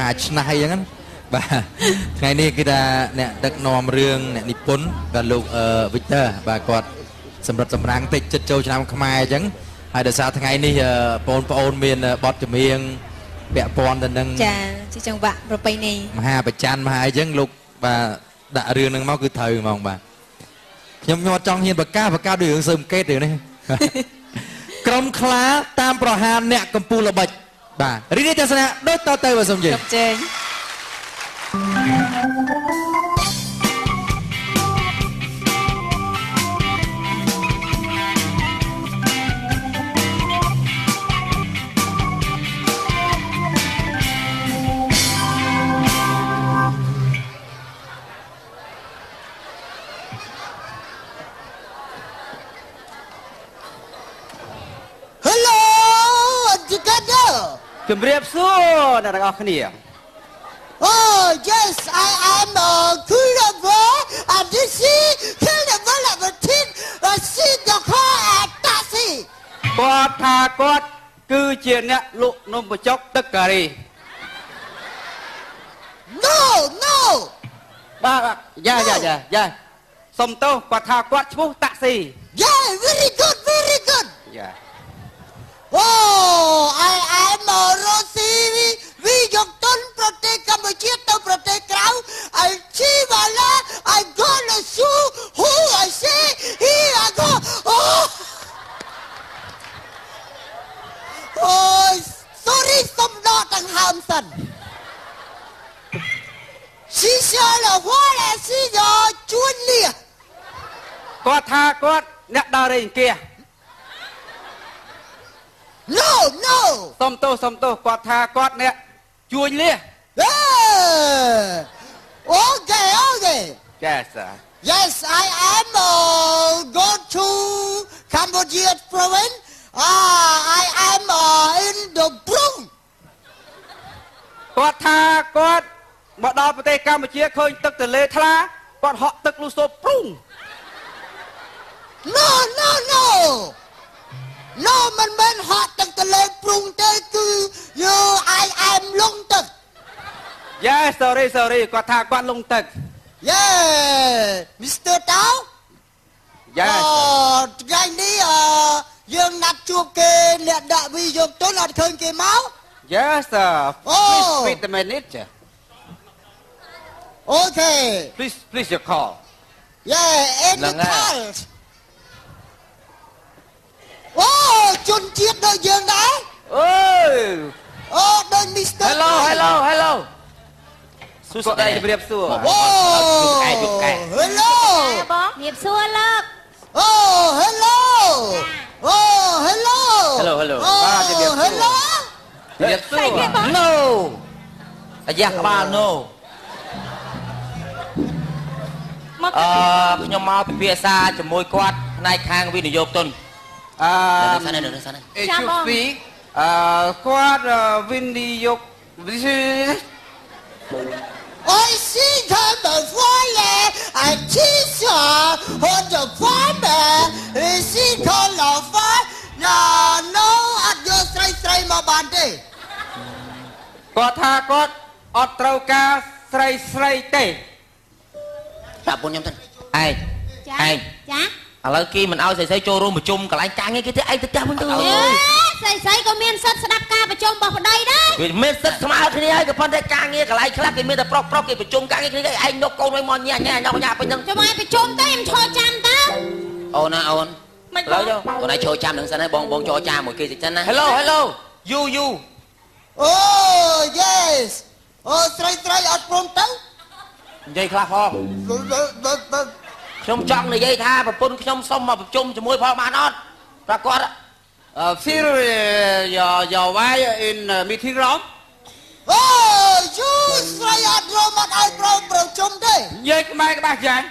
អាចឆ្នះអីចឹងណាបាទថ្ងៃនេះគឺថាអ្នកដឹកនាំរឿងអ្នកនិពន្ធបាទលោកអឺ Victor បាទគាត់សម្រិតសម្រាំងតិចចិត្តចូលឆ្នាំខ្មែរអញ្ចឹងហើយដោយសារថ្ងៃនេះអឺបងប្អូនមានបទចម្រៀងពាក់ព័ន្ធទៅនឹងចាជាចង្វាក់ប្រពៃណីមហាប្រច័នមហាអីចឹងលោកបាទដាក់រឿងហ្នឹងមកគឺត្រូវហ្មងបាទខ្ញុំខ្ញុំអត់ចង់ហ៊ានបកាបកាដូចរឿងសើមកេតរឿងនេះក្រុមខ្លាតាមប្រហារអ្នកកម្ពុជាល្បិច បាទរីនេះទស្សនៈដូចតទៅបាទសូមជឿគ្រប់ជើង អ្នកទាំងអស់គ្នា Oh yes I am a Kulava and this is Kulava Lavatin a see the car at taxi គាត់ថាគាត់គឺជាអ្នកលក់នំបញ្ចុកទឹកការី No no បាទបាទយ៉ាយ៉ាយ៉ាយ៉ាសុំទោសគាត់ថាគាត់ឈ្មោះតាក់ស៊ី Yeah very good very ង្ហើមសិនស៊ីសលវ៉ាឡាស៊ីយោជួនលៀគាត់ថាគាត់អ្នកដើររែងអង្គាស No no សុំទោសសុំទោសគាត់ថាគាត់អ្នកជួញលះ Yeah. Okay, okay. ចាសើ Yes, I am uh, go to Cambodia province. គាត់ថាគាត់មកដល់ប្រទេសកម្ពុជាឃើញទឹកទន្លេថ្លាគាត់ហក់ទឹកលូសូព្រុង No, no, no. No មិនមែនហត់ទឹកទន្លេព្រុងទេគឺយូ I am លងទឹកយ៉ា sorry sorry គាត់ថាគាត់លងទឹក Yeah Mr. Tao យ៉ាអថ្ងៃនេះអយើងណាត់ជួបគេអ្នកដាក់វីយកទុនអត់ឃើញគេមក Yes sir Oh. please wait a minute ចា Okay please please your call Yeah in the ហ្នឹងហើយ cult អូជនជាតិដូចយើងដែរអើយអូដូច Mr. Hello hello hello សួស្តីជម្រាបសួរអូជួបជួបកែ Hello បងជំរាបសួរលោកអូ Hello អូ Hello Hello, hello អូ បាទជំរាបសួរ Hello ជម្រាបសួរ No អាយ៉ាក្បាល No មកអឺខ្ញុំមកពិភាក្សាជាមួយគាត់ផ្នែកខាងវិនិយោគទុនអឺនៅសាននៅសាន it should be អឺគាត់អឺវិនិយោគ I see them as well I teach her on the farmer I see color fire no no អត់យកស្រីស្រីមកបានទេ គាត់ថាគាត់អត់ត្រូវការស្រីស្រីទេប្រាប់ពុនខ្ញុំទៅឯងចាឯងចាឥឡូវគេមិនឲ្យស្រីស្រីចូលរួមប្រជុំកន្លែងការងារគេទេឯងទៅផ្ទះវិញទៅអេស្រីស្រីក៏មានសិទ្ធិស្ដាប់ការប្រជុំរបស់ប្តីដែរវាមានសិទ្ធិស្មើគ្នាហើយក៏ប៉ុន្តែការងារកន្លែងខ្លះគេមានតែប្រុសប្រុសគេប្រជុំការងារគ្នាឯងយកកូនឲ្យមកញ៉ាញ៉ាញ៉ាញ៉ាពេញហ្នឹងចាំឲ្យប្រជុំទៅខ្ញុំឈរចាំទៅអូនណាអូនមិនឥឡូវយកអូនឲ្យចូលចាំនឹងសិនហើយបងបងចូលចាំមួយគេតិចសិនណា Hello hello you you អូ yes អូស្រីស្រីអត់ព្រមទៅនិយាយខ្លះផងខ្ញុំចង់និយាយថាប្រពន្ធខ្ញុំសុំមកប្រជុំជាមួយផងបានអត់ប្រកប Uh, feel uh, your your wife in uh, meeting room អូយូស្រីអត់ព្រមអត់ឲ្យព្រមប្រជុំទេនិយាយខ្មែរក្បាស់យ៉ាង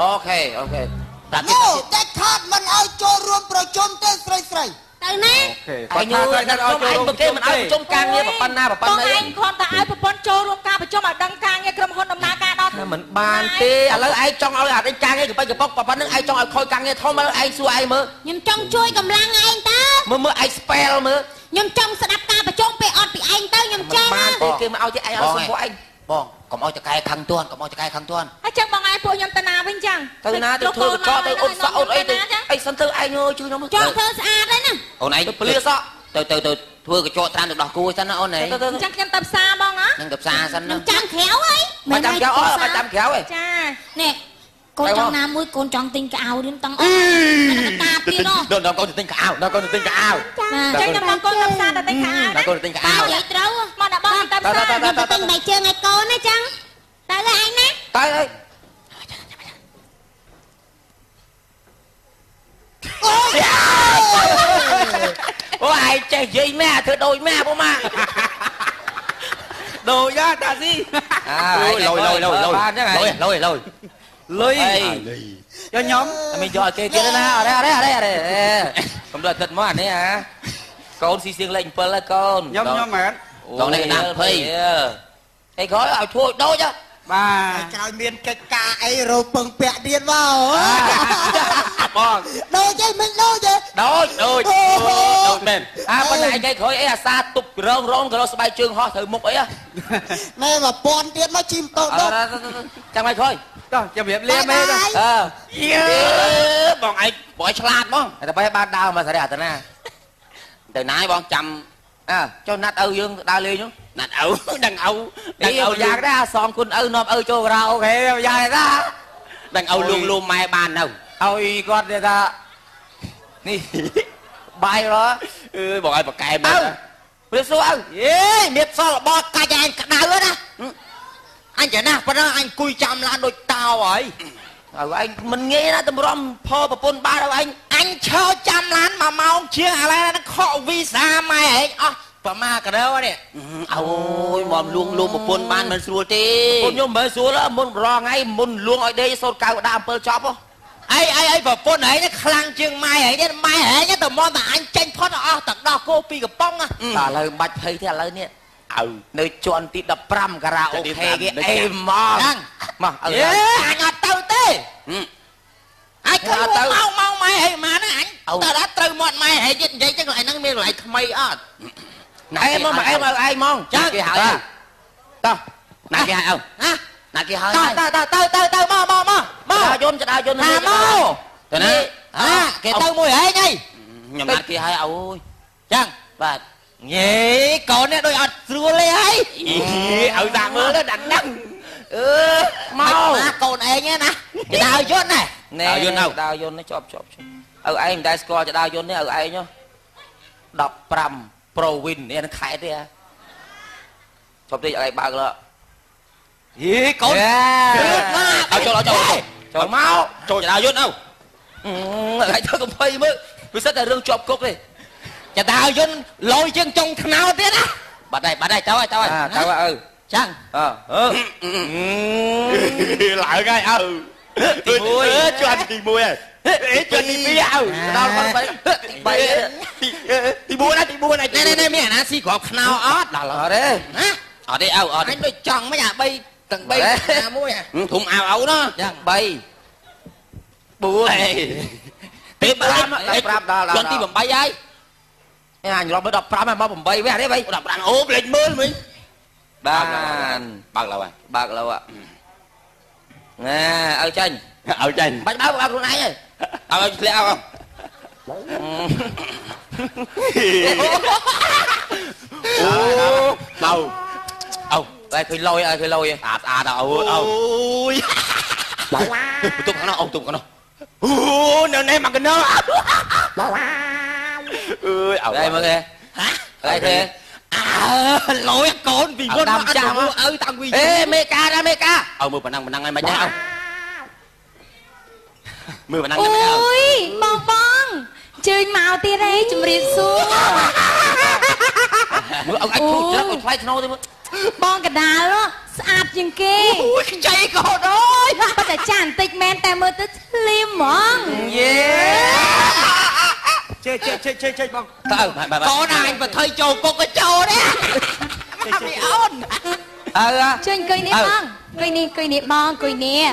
អូខេអូខេតាទៀត No តាទៀតតែខាតមិនឲ្យចូលរួមប្រជុំទេស្រីស្រី ទៅណាអូខេអគាត់ញថាយូរគាត់តែអត់ខ្ញុំចូលឯរួមងមកគេមិនឲ្យប្រជុំការងារប៉ុណ្ណាប៉ុណ្បងណាឯងគ្រាន់តែឲ្យប្រពន្ធចូលរួមការប្រជុំឲ្យដឹងការងារក្រុមហ៊ុនដំណើរការដល់ថាមិនបានទេឥឡូវឯងចង់ឲ្យអានេះការងារកបិចកប៉ុកប៉ុណ្្នឹងឯងចង់ឲ្យខូចការងារធំមើលឯងសួរឯងមើលខ្ញុំចង់ជួយកម្លាំងឯងតើមើលមើលឯង spell មើលខ្ញុំចង់ស្ដាប់ការប្រប្រជុំពេលអត់ពីឯងទៅខ្ញុំចេះបាណានទេគេមកឲ្យទេឯងឲ្យសុំពួកឯងបង កុំឲ្យតកែខឹងទួនកុំឲ្យតកែខឹងទួនហើយចឹងបងឯងពួកខ្ញុំទៅណាវិញចឹងទៅណាទៅធ្វើកញ្ចក់ទៅអ៊ុតសក់អ៊ុតអីទៅអីសិនទៅឯងអើយជួយខ្ញុំចង់ធ្វើស្អាតហើយណាអូនឯងទៅពលាសក់ទៅទៅទៅធ្វើកញ្ចក់ត្រាំទៅដោះគោសិនណាអូនឯងទៅទៅអញ្ចឹងខ្ញុំទៅផ្សារបងណានឹងទៅផ្សារសិនខ្ញុំណាចាំក្រៅហើយមកចាំក្រៅអត់មកចាំក្រៅឯងចានេះ កូនចង់ណាមួយកូនចង់ទិញកៅអៅរៀនតង់អស់អាតាទៀតនោះដល់ដល់កូនទៅទិញកៅអៅដល់កូនទៅទិញកៅអៅចាអញ្ចឹងខ្ញុំបងកូនទៅផ្សារទៅទិញខោអាវដល់ណាកូនទៅទិញកៅអៅនិយាយត្រូវមកដល់បងទៅផ្សារខ្ញុំទៅទិញបាយជើងឲ្យកូនណាចឹងទៅលើឯងណាទៅអីអូឯងចេះនិយាយម៉ែធ្វើដូចម៉ែពុកម៉ាដូរយ៉ាតាស៊ីអើយលយលយលយ លយបានចឹងលយលយលយលុយអីយកខ្ញុំតែមិនយកឲ្យគេទៀតណាអរេអរេអរេអរេកំដៅទឹកមកអានេះអាកូនស៊ីសៀងលេខ7ហើយកូនខ្ញុំខ្ញុំមែនកូននេះកណ្ដាល20អីក្រោយឲ្យធ្វើដូចបាក្រោយមានកិច្ចការអីរោពឹងពាក់ទៀតមកបងដូចឯងមិនដូចទេដូចដូចអូហូដូចមែនអាប៉ុន្តែឯងគេក្រោយអីអាសាទប់រងរងក៏ស្បែកជើងហោះត្រូវមុខអីណែមកពាន់ទៀតមកជីមតោអដុឺចាំឲ្យក្រោយ តោះជំរាបលាមេទៅអឺយឺបងឯងបងឯងឆ្លាតហ្មងតែបែរបានដើរមកសារៈទៅណាទៅណាឯងបងចាំអើចុះណាត់ឪយើងដើរលេងនោះណាត់ឪដឹងឪដឹងឪយ៉ាងដែរអាសងគុណឪនាំឪចូលរ៉ាអូខេយ៉ាងដែរដឹងឪលួងលួមម៉ែបាននៅឲ្យគាត់និយាយថានេះបាយរអឺបងឲ្យបកែមើអើលព្រឹសសួរឪយេមៀបសល់របស់កាច់ឯងក្តៅណា អញចេះណាប៉ុណ្ណឹងអញគួយចាំឡានដូចតោហើយឪឯងមិនងាយណាតម្រាំផលប្រពន្ធបានឪឯងអញឈរចាំឡានមួយម៉ោងជាងឥឡូវហ្នឹងខកវីសាម៉ែឯងអស់ប្រមាកដោនេះអូយមកលួងលួងប្រពន្ធបានមិនស្រួលទេពុនខ្ញុំមិនស្រួលទេមុនរងថ្ងៃមុនលួងឲ្យដេកសូត្រកៅដាក់អំពិលចប់ហ៎អីអីអីប្រពន្ធឯងនេះខ្លាំងជាងម៉ែឯងនេះម៉ែឯងទៅមកតែអញចេញផុតអស់ទឹកដោះគោពីកំប៉ុងណាតែឥឡូវមិនបាច់ភ័យទេឥឡូវនេះ ឪនៅជាន់ទី15ការ៉ាអូខេគេអេមកហ្នឹងមកឪយេអញអត់ទៅទេអញគ្រាន់ទៅមកមកម៉ែឯងមកណាអញតើដល់ត្រូវមាត់ម៉ែឯងទៀតនិយាយចឹងកន្លែងហ្នឹងមានកន្លែងថ្មីអត់អេមកមកអេមកឯងហ្មងចឹងគេហៅតោះណាគេហៅឪណាណាគេហៅតើតើតើទៅទៅទៅមកមកមកមកចដាយន្តចដាយន្តថាមកទៅណាអាគេទៅមួយឯងហីខ្ញុំណាគេហៅអូយចឹងបាទ ញេកូននេះដូចអត់ស្រួលទេហីអីឪដាក់មើលទៅដាក់ដឹងអឺមមកកណាកូនឯងណាគេដើរយន្តណាណែយន្តចដាយន្តនេះជាប់ជាប់ជាប់ឪឯងមិនដែលស្គាល់ចដាយន្តនេះឪឯង15 Pro Win នេះខែទេហ៎ជប់តិចឲ្យបើកលើយេកូនឲ្យចូលឲ្យចូលចូលមកចូលចដាយន្តទៅអឺឲ្យធ្វើកំភៃមើលវាសិតតែរឿងជាប់គុកទេ ចដើរយន្តលយជាងចុងថ្នោតទៀតណាបាត់ហើយបាត់ហើយទៅហើយទៅហើយទៅហើយឪចឹងអើអឺឡើងហើយឪទី1ជាន់ទី1ហើយអេជាន់ទី2ឪដល់បាត់ទៅទី3ទីទី4ណាទី4ណាណែណែណែមានអាណាស៊ីក្របខ្នោអត់ដល់អត់ទេណាអត់ទេឪអត់អញដូចចង់មិនអា3ទាំង3ណាមួយអាធំអៅឪណាចឹង3 4ទេ5 5ដល់ដល់ទី8ហើយអេអ ញរំដល់15ហើយមក8វិញអានេះវិញ15អូលេចមើលមិញបានបើកឡូវហើយបើកឡូវណែឪចាញ់ឪចាញ់បាច់បើកបើកខ្លួនឯងហើយឲ្យធ្លាក់អោអូទៅអូតែឃើញលយឲ្យឃើញលយស្អាតស្អាតអូអូយបន្ទប់ខាងនោះអូបន្ទប់ខាងនោះអូនៅនេះមកកណ្ដោ អើយអើយមើលគេហ៎អីគេអើលយកូនពីមុនមកអត់ទៅឪតាំងពីអេមេកាដែរមេកាអើមើលប៉ុណ្ណឹងប៉ុណ្ណឹងហើយមិនដែរមើលប៉ុណ្ណឹងអូមិនដែរយបងបងជើញមកទៀតឯងជំរាបសួរមើលឲ្យអាចគ្រូច្រឹកឲ្យថ្លៃធ្នូទៅមើលបងកដាលស្អាតជាងគេអូយខ្ចីកូនអើយប៉ុន្តែចាបន្តិចមែនតែមើលទៅស្លីមហ្មងយេ ជេជេជេជេជេបងទៅបាទបាទកូនអញបថុយចូលគុកក៏ចូលដែរមកពីអូនអើជើញអង្គុយនេះបងអង្គុយនេះអង្គុយនេះបងអង្គុយនេះ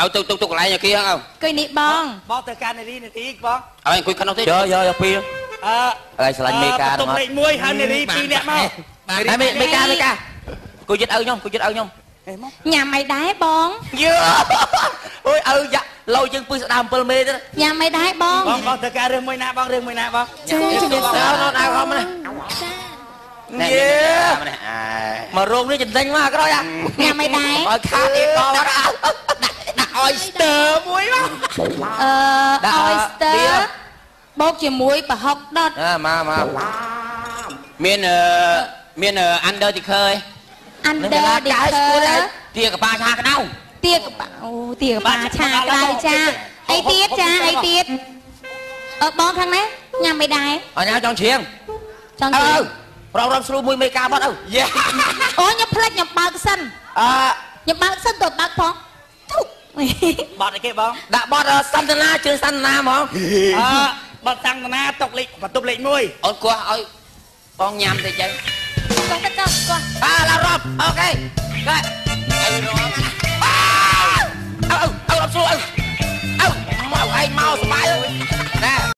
អើទៅទៅទៅកន្លែងឲ្យគេហ៎អង្គុយនេះបងបងទៅការនារីនាទីបងឲ្យអង្គុយខាងនោះទេយកយកយកពីអឺហើយឆ្លាញ់មេកាតុកមកលេខ1ហៅនារី2នាក់មកហើយមេមេកាមេកាគូយិតឪខ្ញុំគូយិតឪខ្ញុំញ៉ាំអីដែរបងយឺអូយឪយ៉ា លោយើងពឹសស្ដាម7មេទៅញ៉ាំអីដែរបងបងបងធ្វើការរឿងមួយណាបងរឿងមួយណាបងចាជំរាបសួរដល់ដល់ដល់ហមណាចាណែមករោងនេះចំណេញមកក្រោយអាញ៉ាំអីដែរឲ្យខាតទៀតកដាក់ដាក់អយស្ទ័រមួយមកអឺដាក់ oyster បៀបូកជាមួយប្រហុកដុតអើមកមកមានអឺមានអាន់ដឺទីខើឯ under កៅស្គួរ dicker ទាកបាឆាក្តៅ ទៀកបាអូទៀកបាឆាក្តៅចាអីទៀតចាអីទៀតអឺបងខាងណាញ៉ាំអីដែរអញ្ញាចង់ជ្រៀងចង់អើជិះប្រងរំស្រួលមួយមេកាបាត់ឪយេអូខ្ញុំផ្លេចខ្ញុំបើកសិនអឺខ្ញុំបើកសិនទៅបើកផងទុកបត់អីគេបងដាក់បត់សន្តានាជើងសន្តានាហ្មងអឺបត់តាំងតាណាតុកលេខបន្ទប់លេខ1អូនគោះឲ្យបងញ៉ាំតិចទៅគាត់ទៅគាត់អាឡារ៉ប់អូខេកែឲ្យរង ស្រួលអើអើមកឯងមកសបាយណា